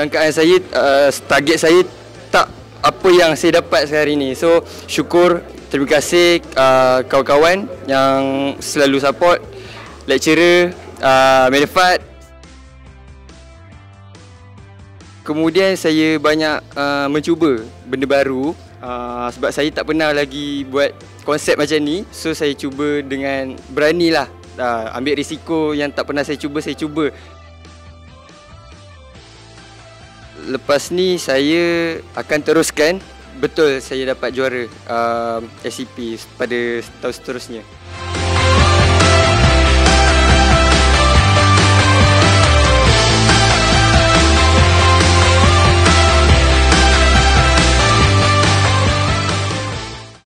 jangkaan saya uh, target saya tak apa yang saya dapat sehari ini. So syukur terima kasih uh, kawan-kawan yang selalu support lecturer uh, Medifat Kemudian saya banyak uh, mencuba benda baru uh, sebab saya tak pernah lagi buat konsep macam ni. So saya cuba dengan beranilah uh, ambil risiko yang tak pernah saya cuba, saya cuba. Lepas ni saya akan teruskan betul saya dapat juara uh, SCP pada tahun seterusnya.